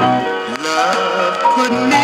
Love could never.